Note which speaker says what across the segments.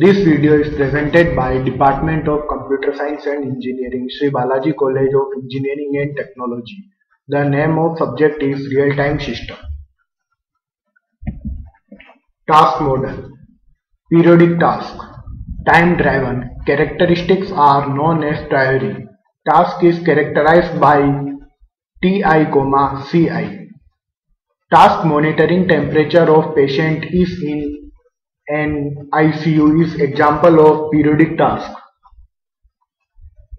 Speaker 1: This video is presented by Department of Computer Science and Engineering, Sri Balaji College of Engineering and Technology. The name of subject is Real-Time System. Task Model Periodic Task Time driven characteristics are known as priori. Task is characterized by Ti, Ci. Task monitoring temperature of patient is in and ICU is example of periodic task.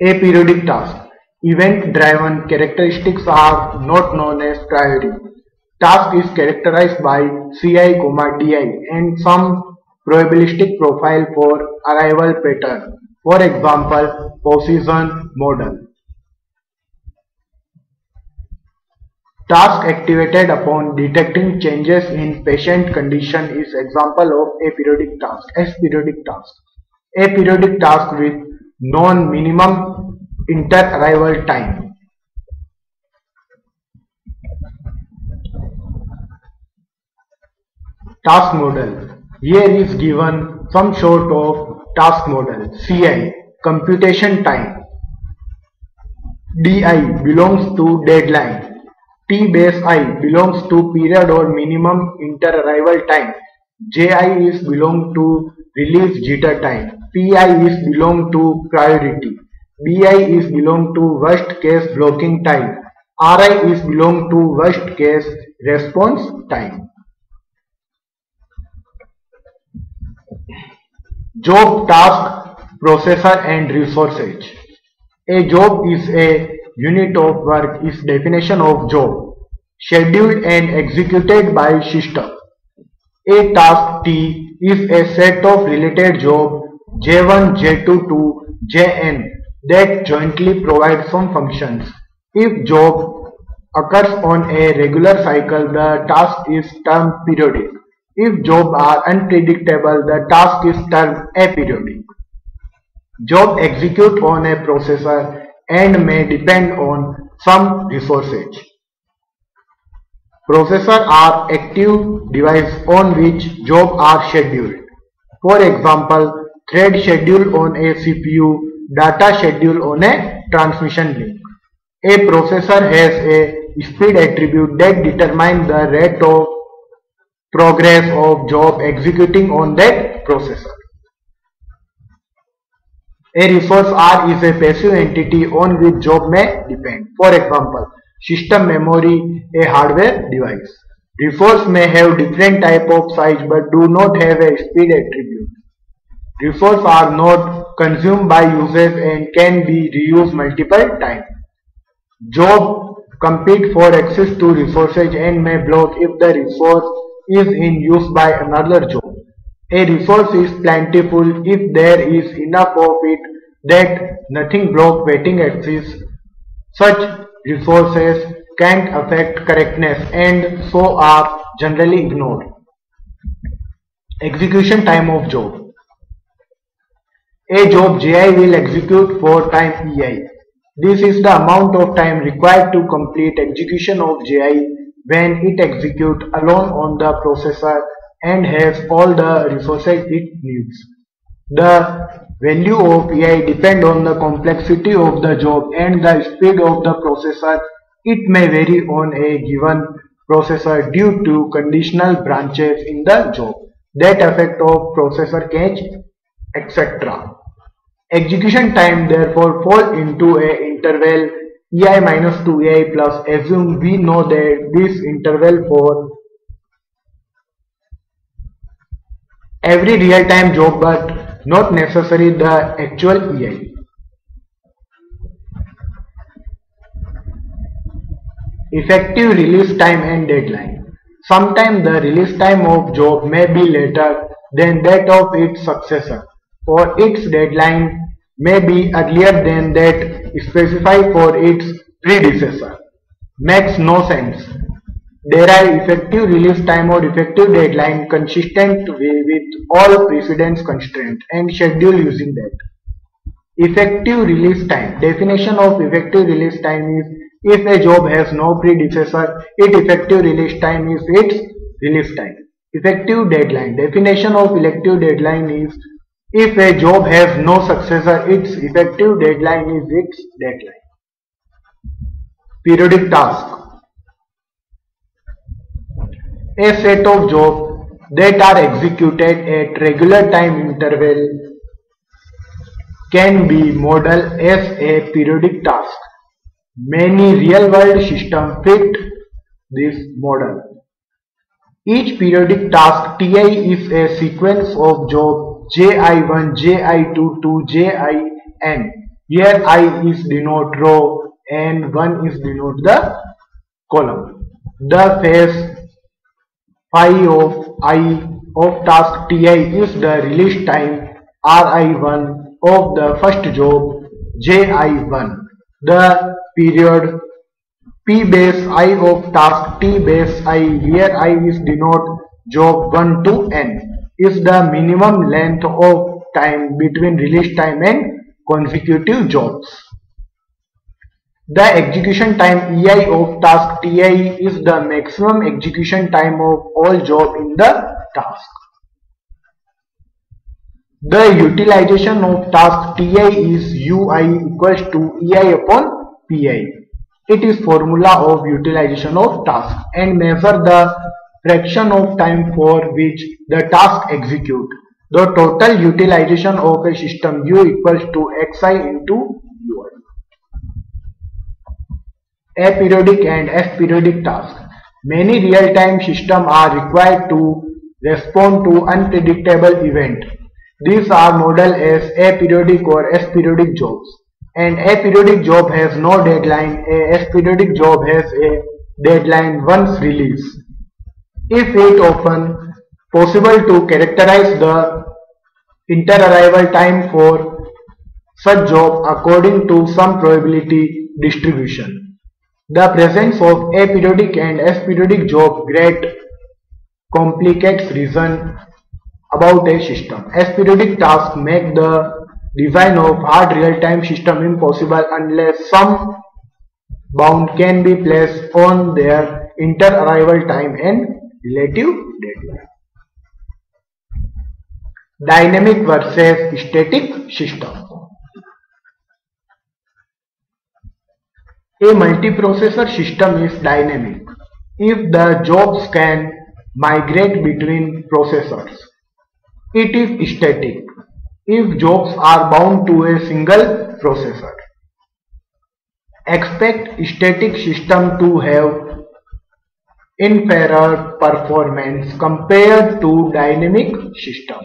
Speaker 1: Aperiodic task. Event driven characteristics are not known as priori. Task is characterized by Ci, Di and some probabilistic profile for arrival pattern. For example, Poisson model. Task activated upon detecting changes in patient condition is example of aperiodic task, aperiodic task. Aperiodic task with known minimum inter-arrival time. Task model. Here is given some sort of task model. CI, computation time. DI belongs to deadline T base i belongs to period or minimum inter-arrival time. Ji is belong to release jitter time. Pi is belong to priority. Bi is belong to worst case blocking time. Ri is belong to worst case response time. Job, task, processor and resources. A job is a unit of work is definition of job, scheduled and executed by system. A task T is a set of related job J1, J2 to Jn that jointly provide some functions. If job occurs on a regular cycle, the task is termed periodic. If jobs are unpredictable, the task is termed aperiodic. Job execute on a processor and may depend on some resources. Processors are active devices on which jobs are scheduled. For example, thread schedule on a CPU, data schedule on a transmission link. A processor has a speed attribute that determines the rate of progress of job executing on that processor. A resource R is a passive entity on which job may depend. For example, system memory, a hardware device. Resource may have different type of size but do not have a speed attribute. Resources are not consumed by users and can be reused multiple times. Job compete for access to resources and may block if the resource is in use by another job. A resource is plentiful if there is enough of it that nothing block waiting exists. Such resources can't affect correctness and so are generally ignored. Execution time of job. A job Ji will execute for time Ei. This is the amount of time required to complete execution of Ji when it executes alone on the processor and has all the resources it needs. The value of Ei depend on the complexity of the job and the speed of the processor. It may vary on a given processor due to conditional branches in the job that affect of processor cache etc. Execution time therefore fall into a interval ei minus 2ei plus assume we know that this interval for every real-time job but not necessarily the actual EI. Effective release time and deadline. Sometimes the release time of job may be later than that of its successor or its deadline may be earlier than that specified for its predecessor. Makes no sense derive effective release time or effective deadline consistent with all precedence constraints and schedule using that. Effective release time. Definition of effective release time is if a job has no predecessor, its effective release time is its release time. Effective deadline. Definition of effective deadline is If a job has no successor, its effective deadline is its deadline. Periodic task. A set of jobs that are executed at regular time interval can be modeled as a periodic task. Many real-world systems fit this model. Each periodic task Ti is a sequence of jobs Ji1, Ji2 to Jin. Here I is denote row and 1 is denote the column. The phase phi of i of task Ti is the release time. Ri1 of the first job. Ji1. The period. P base i of task T base i. Here i is denote job 1 to n is the minimum length of time between release time and consecutive jobs. The execution time ei of task Ti is the maximum execution time of all job in the task. The utilization of task Ti is Ui equals to Ei upon Pi. It is formula of utilization of task and measure the fraction of time for which the task execute. The total utilization of a system U equals to Xi into Ui. Aperiodic and sporadic tasks. Many real-time systems are required to respond to unpredictable events these are modeled as aperiodic or sporadic jobs. And aperiodic job has no deadline. A sporadic job has a deadline once released. If it often possible to characterize the inter-arrival time for such job according to some probability distribution. The presence of aperiodic and sporadic job great complicates reason about a system. As periodic tasks make the design of hard real-time system impossible unless some bound can be placed on their inter-arrival time and relative deadline. Dynamic versus static system. A multiprocessor system is dynamic if the jobs can migrate between processors it is static if jobs are bound to a single processor. Expect static system to have inferior performance compared to dynamic system.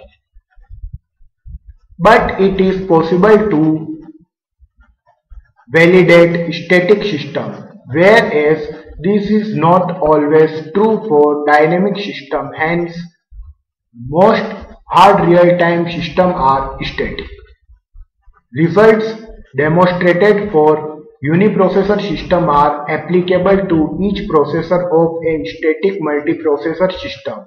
Speaker 1: But it is possible to validate static system whereas this is not always true for dynamic system hence most hard real-time systems are static. Results demonstrated for uniprocessor system are applicable to each processor of a static multiprocessor system.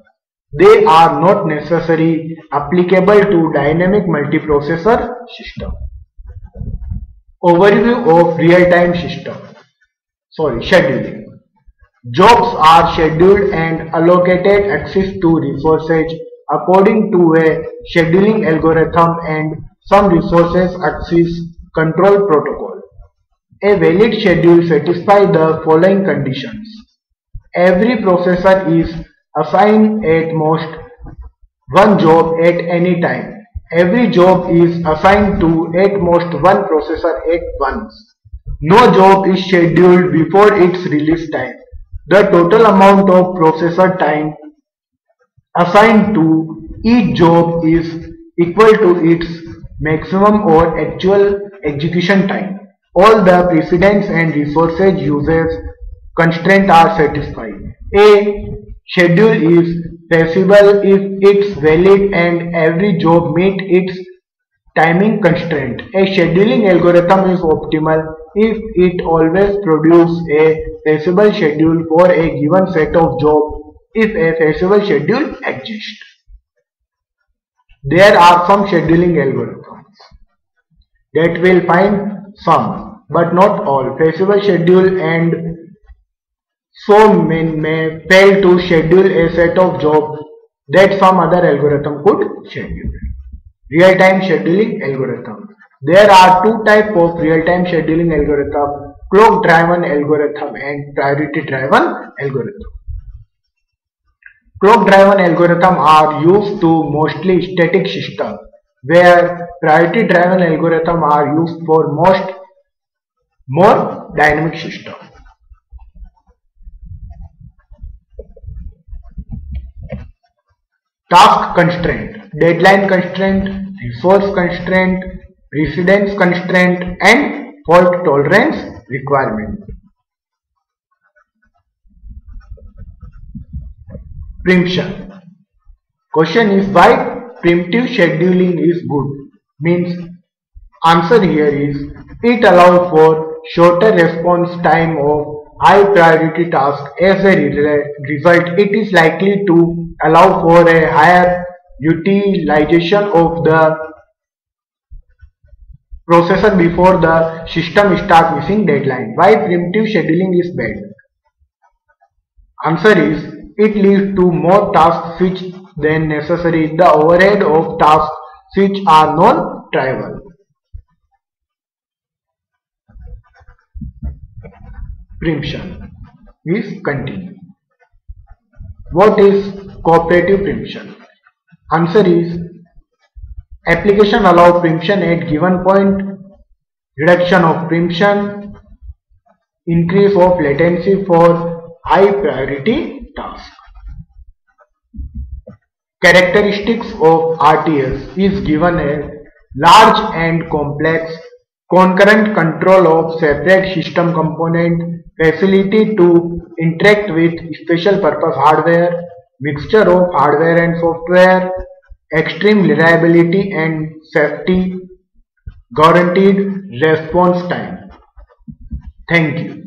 Speaker 1: They are not necessarily applicable to dynamic multiprocessor system. Overview of real-time system. Sorry, scheduling. Jobs are scheduled and allocated access to resources according to a scheduling algorithm and some resources access control protocol. A valid schedule satisfies the following conditions. Every processor is assigned at most one job at any time. Every job is assigned to at most one processor at once. No job is scheduled before its release time. The total amount of processor time assigned to each job is equal to its maximum or actual execution time. All the precedence and resources uses constraint are satisfied. A schedule is feasible if it's valid and every job meet its timing constraint. A scheduling algorithm is optimal if it always produces a feasible schedule for a given set of jobs if a feasible schedule exists. There are some scheduling algorithms that will find some but not all feasible schedule and so may, may fail to schedule a set of jobs that some other algorithm could schedule. real-time scheduling algorithm. There are two types of real-time scheduling algorithm, clock-driven algorithm and priority-driven algorithm. Clock-driven algorithm are used to mostly static system, where priority-driven algorithm are used for most more dynamic system. Task constraint, deadline constraint, resource constraint, precedence constraint and fault tolerance requirement. Preemption. Question is why preemptive scheduling is good? Means answer here is it allows for shorter response time of high priority task as a result it is likely to allow for a higher utilization of the processor before the system start missing deadline. Why preemptive scheduling is bad? Answer is it leads to more task switch than necessary. The overhead of task switch are non-trivial. Preemption is continue. What is cooperative preemption? Answer is application allow preemption at given point, reduction of preemption, increase of latency for high priority task. Characteristics of RTS is given as large and complex concurrent control of separate system component, facility to interact with special purpose hardware, mixture of hardware and software, extreme reliability and safety, guaranteed response time. Thank you.